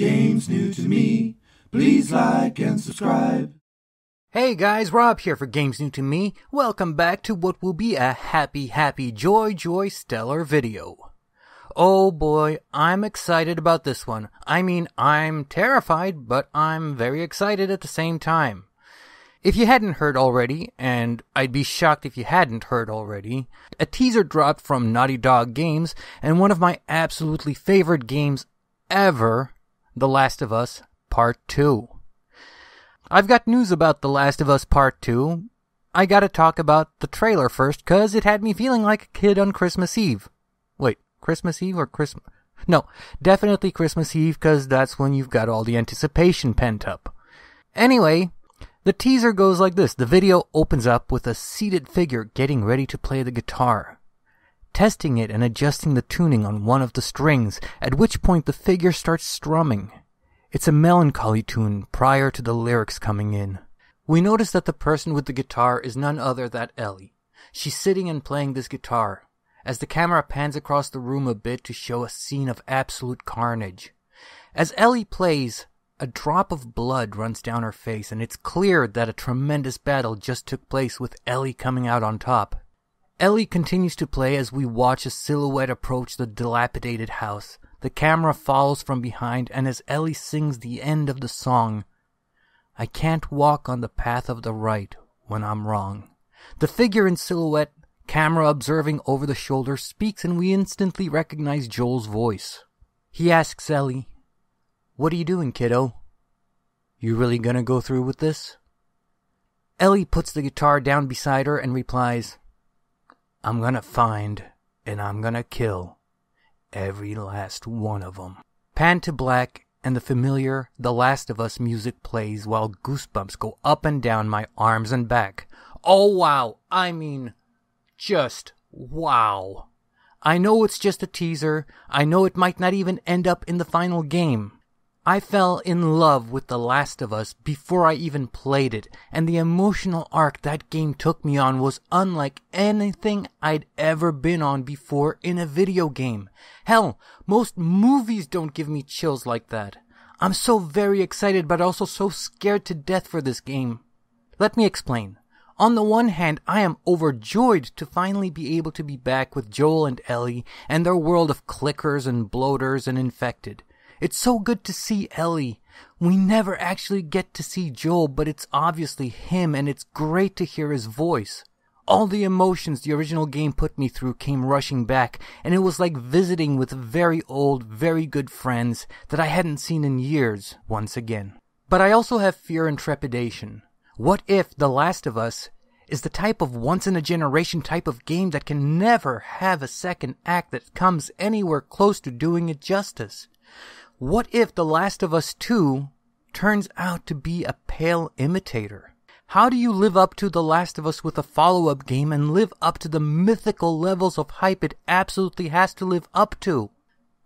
Games new to me. Please like and subscribe. Hey guys, Rob here for Games New to Me. Welcome back to what will be a happy, happy, joy, joy, stellar video. Oh boy, I'm excited about this one. I mean, I'm terrified, but I'm very excited at the same time. If you hadn't heard already, and I'd be shocked if you hadn't heard already, a teaser dropped from Naughty Dog Games and one of my absolutely favorite games ever, The Last of Us Part 2. I've got news about The Last of Us Part 2. I gotta talk about the trailer first, cause it had me feeling like a kid on Christmas Eve. Wait, Christmas Eve or Christmas? No, definitely Christmas Eve, cause that's when you've got all the anticipation pent up. Anyway, the teaser goes like this. The video opens up with a seated figure getting ready to play the guitar, testing it and adjusting the tuning on one of the strings, at which point the figure starts strumming. It's a melancholy tune prior to the lyrics coming in. We notice that the person with the guitar is none other than Ellie. She's sitting and playing this guitar, as the camera pans across the room a bit to show a scene of absolute carnage. As Ellie plays, a drop of blood runs down her face, and it's clear that a tremendous battle just took place with Ellie coming out on top. Ellie continues to play as we watch a silhouette approach the dilapidated house. The camera follows from behind, and as Ellie sings the end of the song, I can't walk on the path of the right when I'm wrong. The figure in silhouette, camera observing over the shoulder, speaks, and we instantly recognize Joel's voice. He asks Ellie, what are you doing, kiddo? You really gonna go through with this? Ellie puts the guitar down beside her and replies, I'm gonna find and I'm gonna kill every last one of 'em. Pan to black and the familiar The Last of Us music plays while goosebumps go up and down my arms and back. Oh wow, I mean, just wow. I know it's just a teaser. I know it might not even end up in the final game. I fell in love with The Last of Us before I even played it, and the emotional arc that game took me on was unlike anything I'd ever been on before in a video game. Hell, most movies don't give me chills like that. I'm so very excited but also so scared to death for this game. Let me explain. On the one hand, I am overjoyed to finally be able to be back with Joel and Ellie and their world of clickers and bloaters and infected. It's so good to see Ellie. We never actually get to see Joel, but it's obviously him and it's great to hear his voice. All the emotions the original game put me through came rushing back, and it was like visiting with very old, very good friends that I hadn't seen in years once again. But I also have fear and trepidation. What if The Last of Us is the type of once in a generation type of game that can never have a second act that comes anywhere close to doing it justice? What if The Last of Us 2 turns out to be a pale imitator? How do you live up to The Last of Us with a follow up game and live up to the mythical levels of hype it absolutely has to live up to?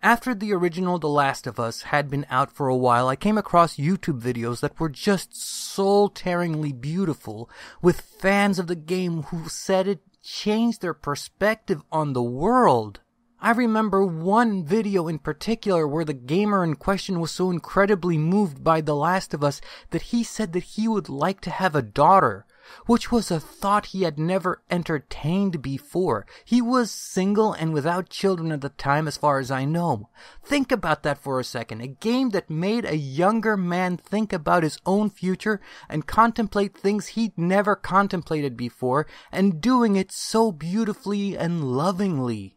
After the original The Last of Us had been out for a while, I came across YouTube videos that were just soul tearingly beautiful, with fans of the game who said it changed their perspective on the world. I remember one video in particular where the gamer in question was so incredibly moved by The Last of Us that he said that he would like to have a daughter, which was a thought he had never entertained before. He was single and without children at the time, as far as I know. Think about that for a second. A game that made a younger man think about his own future and contemplate things he'd never contemplated before, and doing it so beautifully and lovingly.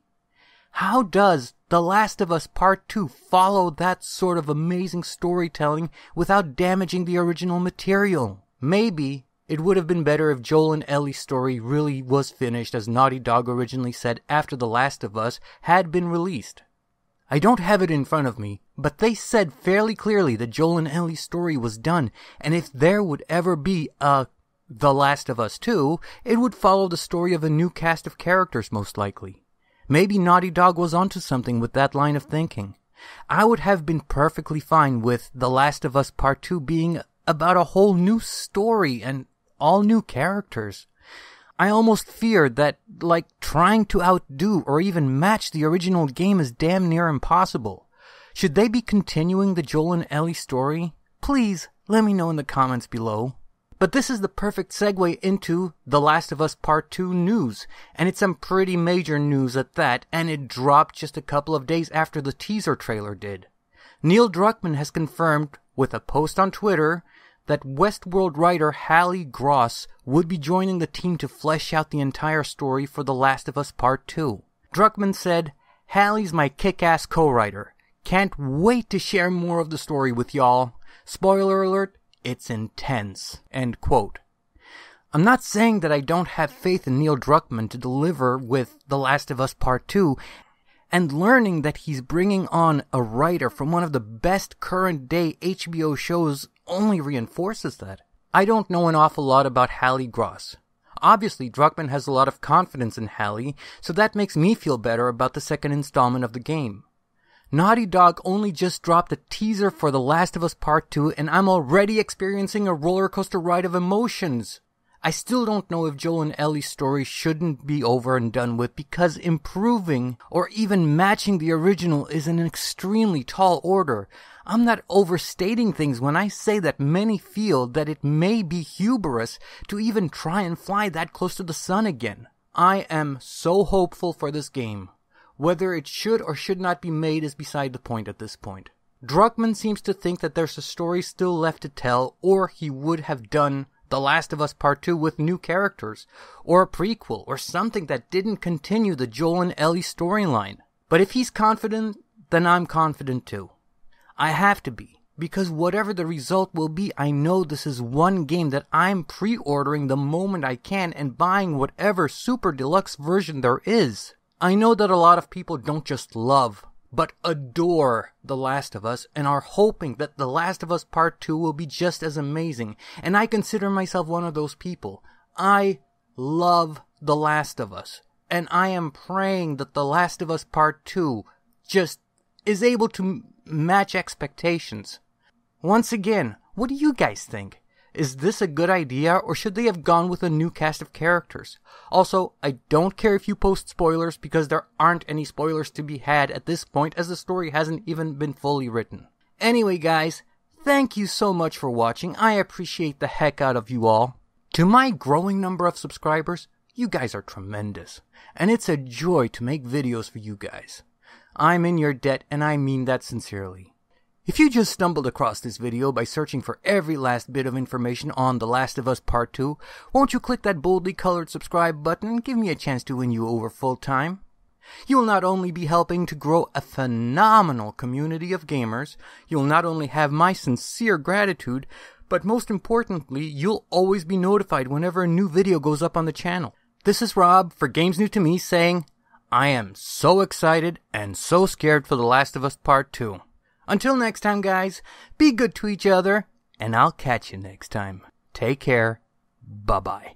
How does The Last of Us Part 2 follow that sort of amazing storytelling without damaging the original material? Maybe it would have been better if Joel and Ellie's story really was finished as Naughty Dog originally said after The Last of Us had been released. I don't have it in front of me, but they said fairly clearly that Joel and Ellie's story was done, and if there would ever be a The Last of Us 2, it would follow the story of a new cast of characters most likely. Maybe Naughty Dog was onto something with that line of thinking. I would have been perfectly fine with The Last of Us Part 2 being about a whole new story and all new characters. I almost feared that, like, trying to outdo or even match the original game is damn near impossible. Should they be continuing the Joel and Ellie story? Please let me know in the comments below. But this is the perfect segue into The Last of Us Part 2 news, and it's some pretty major news at that, and it dropped just a couple of days after the teaser trailer did. Neil Druckmann has confirmed, with a post on Twitter, that Westworld writer Halley Gross would be joining the team to flesh out the entire story for The Last of Us Part 2. Druckmann said, Halley's my kick-ass co-writer. Can't wait to share more of the story with y'all. Spoiler alert, it's intense. End quote. I'm not saying that I don't have faith in Neil Druckmann to deliver with The Last of Us Part 2, and learning that he's bringing on a writer from one of the best current day HBO shows only reinforces that. I don't know an awful lot about Halley Gross. Obviously, Druckmann has a lot of confidence in Halley, so that makes me feel better about the second installment of the game. Naughty Dog only just dropped a teaser for The Last of Us Part 2, and I'm already experiencing a roller coaster ride of emotions. I still don't know if Joel and Ellie's story shouldn't be over and done with because improving or even matching the original is an extremely tall order. I'm not overstating things when I say that many feel that it may be hubris to even try and fly that close to the sun again. I am so hopeful for this game. Whether it should or should not be made is beside the point at this point. Druckmann seems to think that there's a story still left to tell, or he would have done The Last of Us Part 2 with new characters, or a prequel, or something that didn't continue the Joel and Ellie storyline. But if he's confident, then I'm confident too. I have to be, because whatever the result will be, I know this is one game that I'm pre-ordering the moment I can and buying whatever super deluxe version there is. I know that a lot of people don't just love, but adore The Last of Us and are hoping that The Last of Us Part 2 will be just as amazing, and I consider myself one of those people. I love The Last of Us, and I am praying that The Last of Us Part 2 just is able to match expectations. Once again, what do you guys think? Is this a good idea, or should they have gone with a new cast of characters? Also, I don't care if you post spoilers because there aren't any spoilers to be had at this point as the story hasn't even been fully written. Anyway, guys, thank you so much for watching. I appreciate the heck out of you all. To my growing number of subscribers, you guys are tremendous, and it's a joy to make videos for you guys. I'm in your debt, and I mean that sincerely. If you just stumbled across this video by searching for every last bit of information on The Last of Us Part 2, won't you click that boldly colored subscribe button and give me a chance to win you over full time? You'll not only be helping to grow a phenomenal community of gamers, you'll not only have my sincere gratitude, but most importantly, you'll always be notified whenever a new video goes up on the channel. This is Rob for Games New to Me saying, I am so excited and so scared for The Last of Us Part 2. Until next time, guys, be good to each other, and I'll catch you next time. Take care. Bye bye.